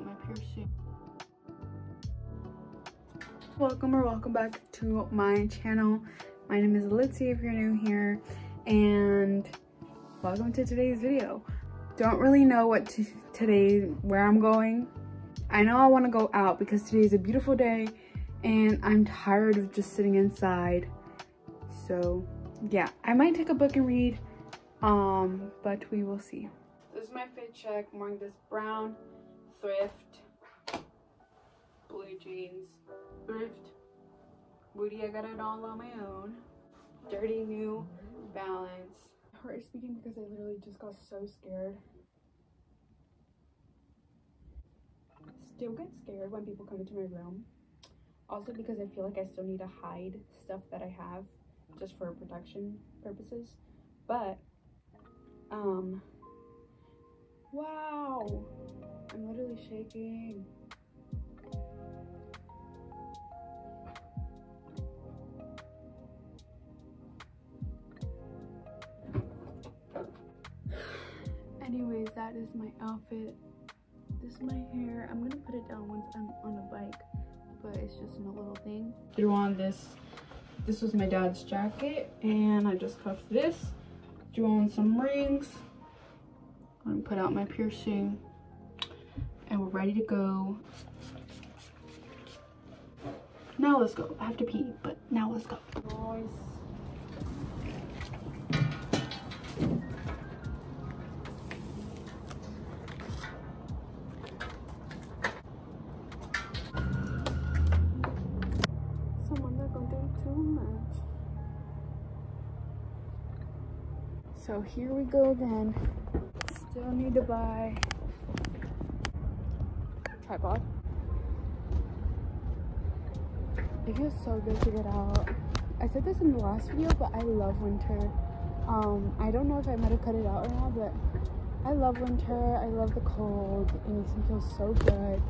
out my piercing. Welcome or welcome back to my channel. My name is Litzy if you're new here and welcome to today's video. Don't really know what to, today, where I'm going. I know I want to go out because today is a beautiful day and I'm tired of just sitting inside. So yeah, I might take a book and read, um, but we will see. This is my fit check. I'm wearing this brown thrift blue jeans. Thrift. Booty, I got it all on my own. Dirty New Balance. Heart is beating because I literally just got so scared. Still get scared when people come into my room. Also because I feel like I still need to hide stuff that I have just for protection purposes. But, um, wow, I'm literally shaking. Anyways, that is my outfit. This is my hair. I'm gonna put it down once I'm on a bike, but it's just in a little thing. Threw on this, this was my dad's jacket, and I just cuffed this. Drew on some rings. I'm gonna put out my piercing, and we're ready to go. Now let's go. I have to pee, but now let's go. Boys. So here we go again. Still need to buy tripod. It feels so good to get out. I said this in the last video, but I love winter. Um, I don't know if I might have cut it out or not, but I love winter. I love the cold. It makes me feel so good.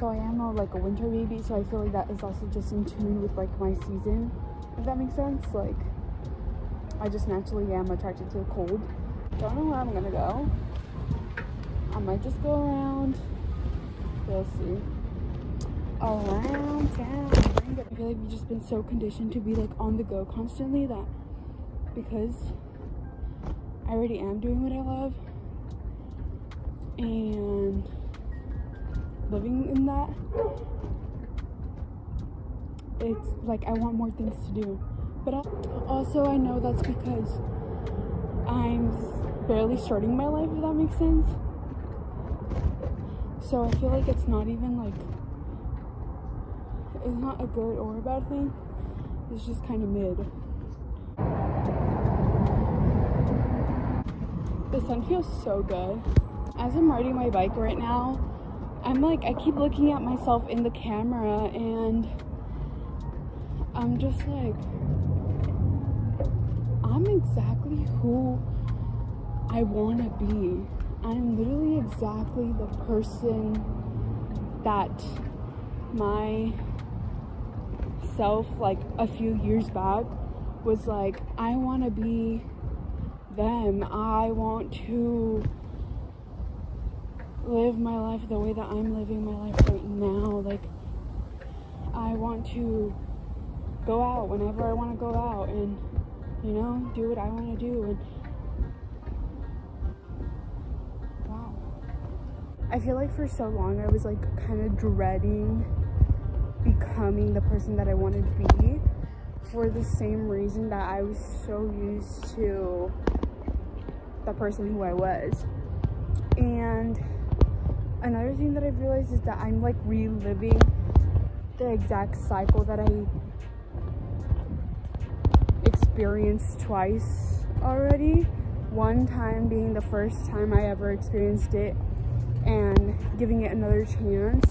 So I am a, like a winter baby, so I feel like that is also just in tune with like my season, if that makes sense. Like I just naturally am attracted to the cold. Don't know where I'm gonna go. I might just go around. We'll see. Around town. I feel like we've just been so conditioned to be like on the go constantly that because I already am doing what I love and living in that it's like I want more things to do but also I know that's because I'm barely starting my life, if that makes sense. So I feel like it's not even like, it's not a good or a bad thing. It's just kind of mid. The sun feels so good. As I'm riding my bike right now, I'm like, I keep looking at myself in the camera and I'm just like, I'm exactly who I want to be. I'm literally exactly the person that my self like a few years back was like I want to be them. I want to live my life the way that I'm living my life right now. Like I want to go out whenever I want to go out and you know, do what I want to do. And I feel like for so long I was like kind of dreading becoming the person that I wanted to be for the same reason that I was so used to the person who I was. And another thing that I've realized is that I'm like reliving the exact cycle that I experienced twice already. One time being the first time I ever experienced it and giving it another chance.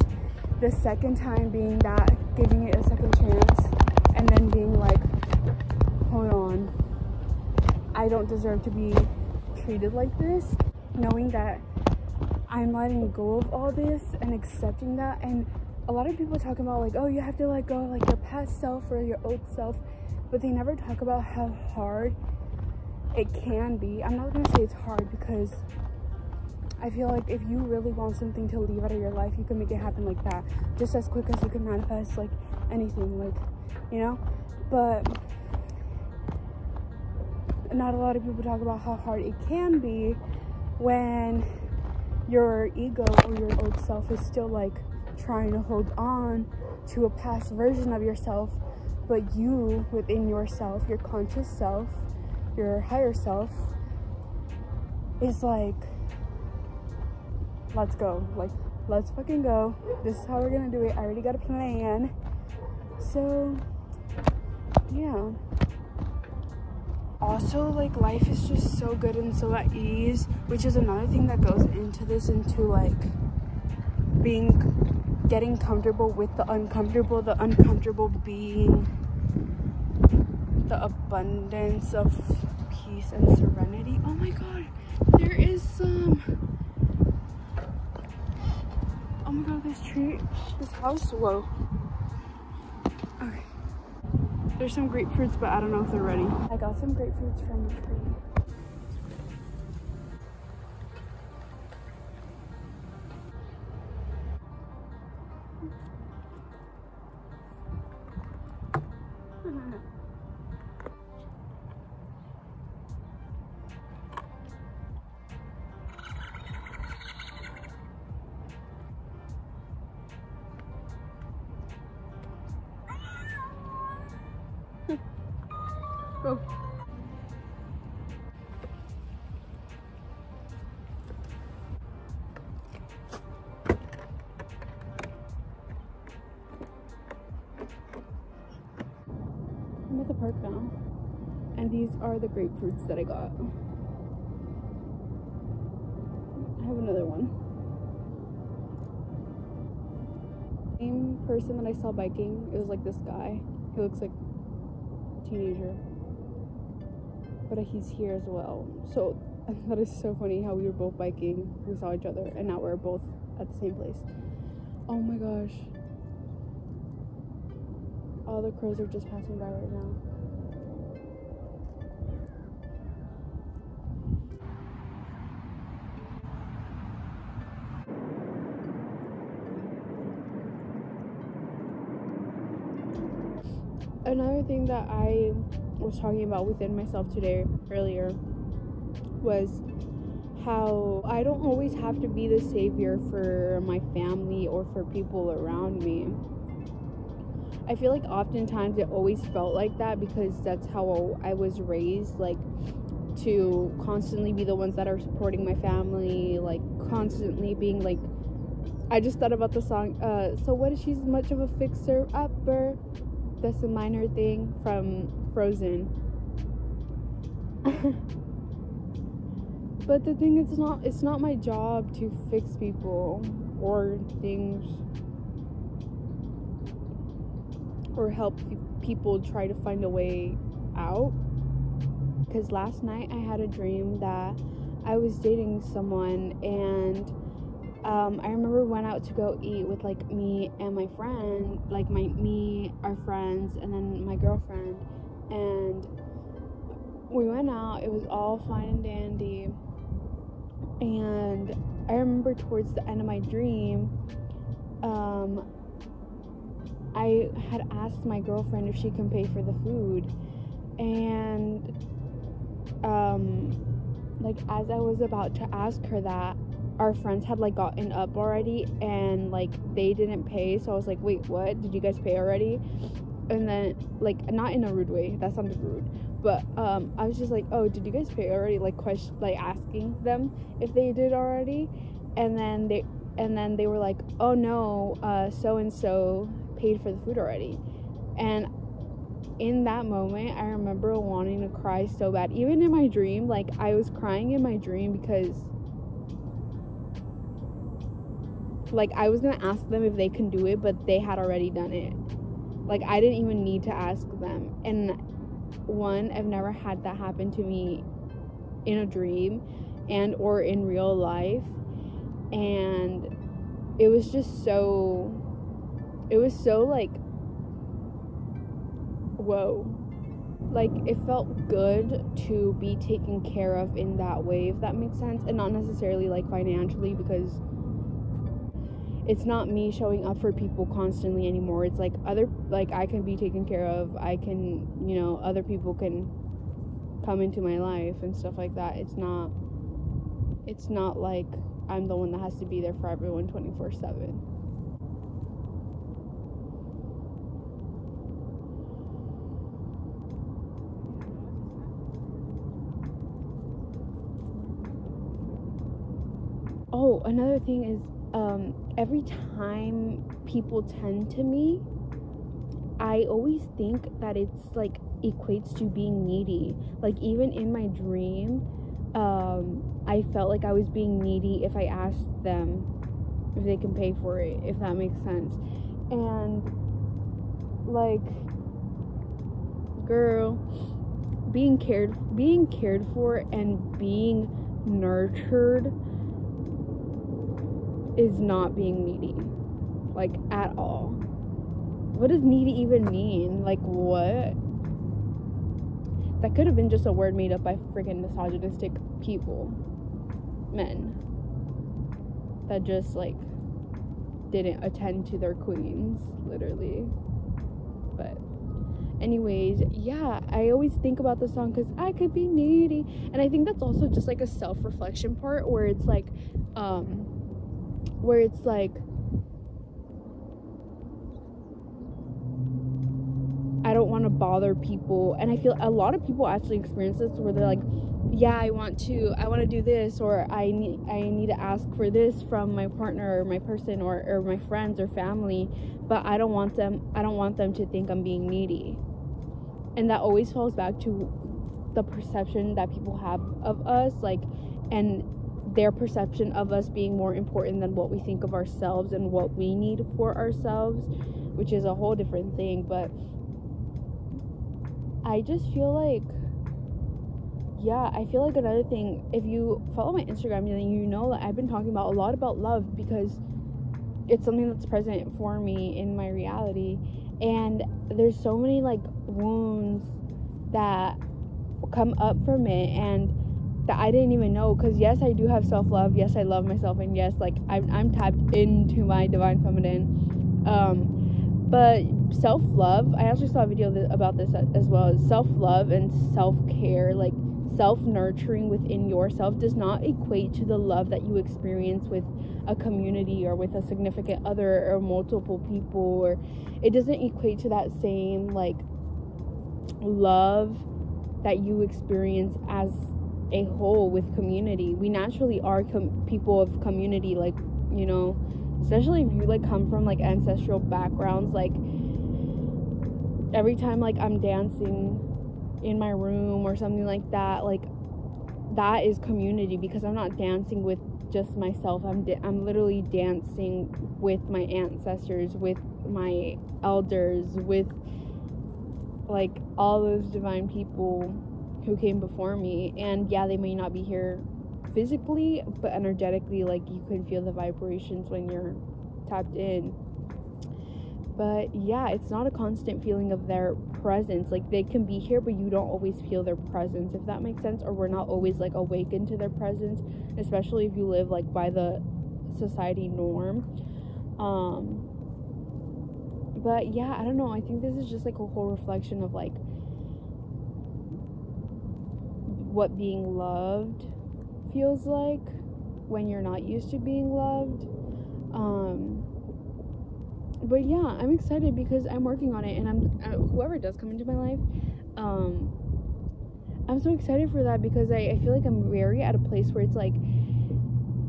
The second time being that, giving it a second chance and then being like, hold on, I don't deserve to be treated like this. Knowing that I'm letting go of all this and accepting that and a lot of people talk about like, oh, you have to let go of like your past self or your old self but they never talk about how hard it can be. I'm not gonna say it's hard because I feel like if you really want something to leave out of your life, you can make it happen like that. Just as quick as you can manifest like anything, like, you know? But not a lot of people talk about how hard it can be when your ego or your old self is still like trying to hold on to a past version of yourself, but you within yourself, your conscious self, your higher self, is like, let's go. Like, let's fucking go. This is how we're gonna do it. I already got a plan. So, yeah. Also, like, life is just so good and so at ease, which is another thing that goes into this, into like being getting comfortable with the uncomfortable, the uncomfortable being the abundance of peace and serenity. Oh my god, there is some. Oh my god, this tree, this house, whoa. Okay. There's some grapefruits, but I don't know if they're ready. I got some grapefruits from the tree. Go. I'm at the park now. And these are the grapefruits that I got. I have another one. Same person that I saw biking, it was like this guy. He looks like a teenager. But he's here as well. So that is so funny how we were both biking, we saw each other, and now we're both at the same place. Oh my gosh. All the crows are just passing by right now. Another thing that I was talking about within myself today earlier was how I don't always have to be the savior for my family or for people around me. I feel like oftentimes it always felt like that because that's how I was raised like to constantly be the ones that are supporting my family, like constantly being like I just thought about the song uh so what is she's much of a fixer upper that's a minor thing from Frozen. but the thing is it's not it's not my job to fix people or things or help people try to find a way out because last night I had a dream that I was dating someone and um, I remember went out to go eat with like me and my friend, like my me, our friends, and then my girlfriend, and we went out. It was all fine and dandy, and I remember towards the end of my dream, um, I had asked my girlfriend if she can pay for the food, and um, like as I was about to ask her that, our friends had like gotten up already and like they didn't pay. So i was like wait what? Did you guys pay already and then like not in a rude way that sounded rude but um i was just like oh did you guys pay already like question like asking them if they did already and then they and then they were like oh no uh so and so paid for the food already and in that moment i remember wanting to cry so bad even in my dream like i was crying in my dream because like I was gonna ask them if they can do it, but they had already done it. Like I didn't even need to ask them. And one, I've never had that happen to me in a dream and or in real life. And it was just so it was so like whoa. like it felt good to be taken care of in that way if that makes sense and not necessarily like financially because it's not me showing up for people constantly anymore. It's like other like i can be taken care of. I can you know other people can come into my life and stuff like that. It's not it's not like i'm the one that has to be there for everyone 24 7 Oh, another thing is um, every time people tend to me, I always think that it's like equates to being needy. Like even in my dream, um, I felt like I was being needy if I asked them if they can pay for it, if that makes sense. And like girl, being cared being cared for and being nurtured is not being needy. Like, at all. What does needy even mean? Like, what? That could have been just a word made up by freaking misogynistic people. Men. That just, like, didn't attend to their queens, literally. But anyways yeah i always think about the song because i could be needy and i think that's also just like a self-reflection part where it's like um where it's like I don't want to bother people. And I feel a lot of people actually experience this where they're like yeah I want to I want to do this or I need I need to ask for this from my partner or my person or, or my friends or family but I don't want them I don't want them to think I'm being needy. And that always falls back to the perception that people have of us like and their perception of us being more important than what we think of ourselves and what we need for ourselves, which is a whole different thing. But I just feel like, yeah, I feel like another thing, if you follow my Instagram, then you know that I've been talking about a lot about love because it's something that's present for me in my reality. And there's so many like wounds that come up from it. And that I didn't even know because yes I do have self-love yes I love myself and yes like I'm, I'm tapped into my divine feminine. Um, but self-love I actually saw a video about this as well self-love and self-care like self-nurturing within yourself does not equate to the love that you experience with a community or with a significant other or multiple people or it doesn't equate to that same like love that you experience as a whole with community. We naturally are com- people of community, like, you know, especially if you like come from like ancestral backgrounds. Like, every time like I'm dancing in my room or something like that, like, that is community because I'm not dancing with just myself. I'm da- I'm literally dancing with my ancestors, with my elders, with like all those divine people who came before me and yeah they may not be here physically but energetically like you can feel the vibrations when you're tapped in. But yeah it's not a constant feeling of their presence. Like they can be here but you don't always feel their presence if that makes sense or we're not always like awakened to their presence especially if you live like by the society norm. Um but yeah i don't know. I think this is just like a whole reflection of like what being loved feels like when you're not used to being loved. Um, but yeah, I'm excited because I'm working on it, and I'm uh, whoever does come into my life, um, I'm so excited for that because I, I feel like I'm very at a place where it's like,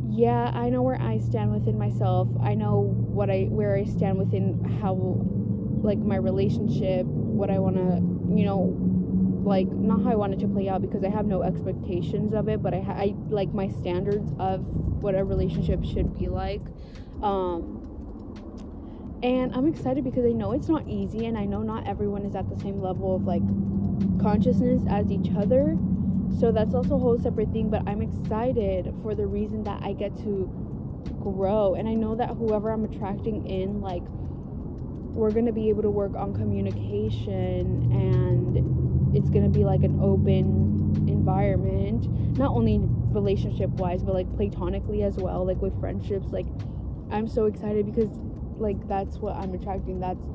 yeah, I know where I stand within myself. I know what I where I stand within how, like my relationship, what I want to, you know, like not how I wanted to play out because I have no expectations of it, but I, I like my standards of what a relationship should be like. Um, and I'm excited because I know it's not easy, and I know not everyone is at the same level of like consciousness as each other. So that's also a whole separate thing, but I'm excited for the reason that I get to grow. And I know that whoever I'm attracting in, like, we're going to be able to work on communication and it's gonna be like an open environment, not only relationship wise, but like platonically as well, like with friendships. Like, I'm so excited because, like, that's what I'm attracting. That's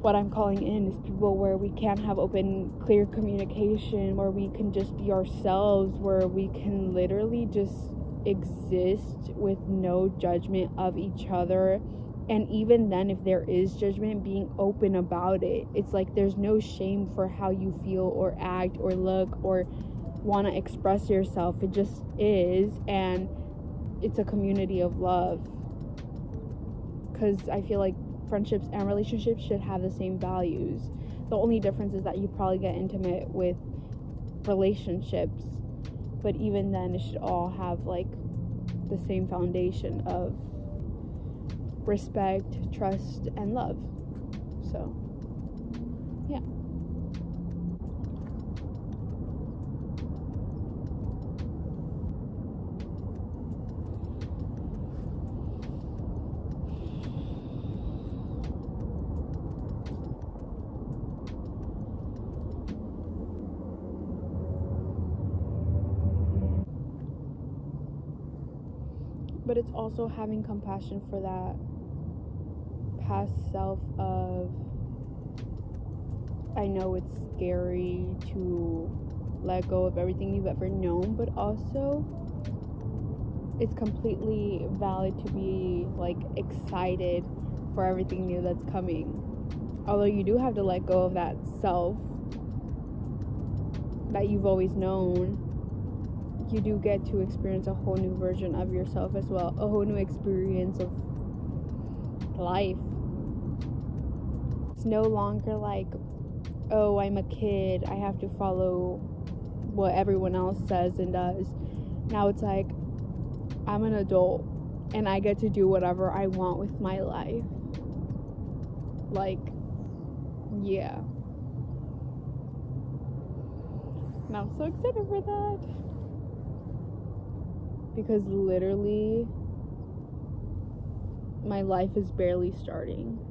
what I'm calling in is people where we can have open, clear communication, where we can just be ourselves, where we can literally just exist with no judgment of each other. And even then, if there is judgment, being open about it. It's like there's no shame for how you feel or act or look or want to express yourself. It just is. And it's a community of love. Because I feel like friendships and relationships should have the same values. The only difference is that you probably get intimate with relationships, but even then, it should all have like the same foundation of respect, trust, and love. So, yeah. but it's also having compassion for that past self of I know it's scary to let go of everything you've ever known, but also it's completely valid to be like excited for everything new that's coming. Although you do have to let go of that self that you've always known you do get to experience a whole new version of yourself as well, a whole new experience of life. No longer like, oh, I'm a kid, I have to follow what everyone else says and does. Now it's like, I'm an adult and I get to do whatever I want with my life. Like, yeah. And I'm so excited for that because literally my life is barely starting.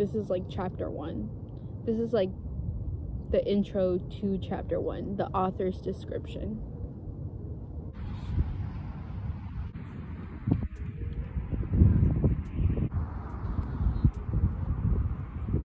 This is like chapter one. This is like the intro to chapter one, the author's description.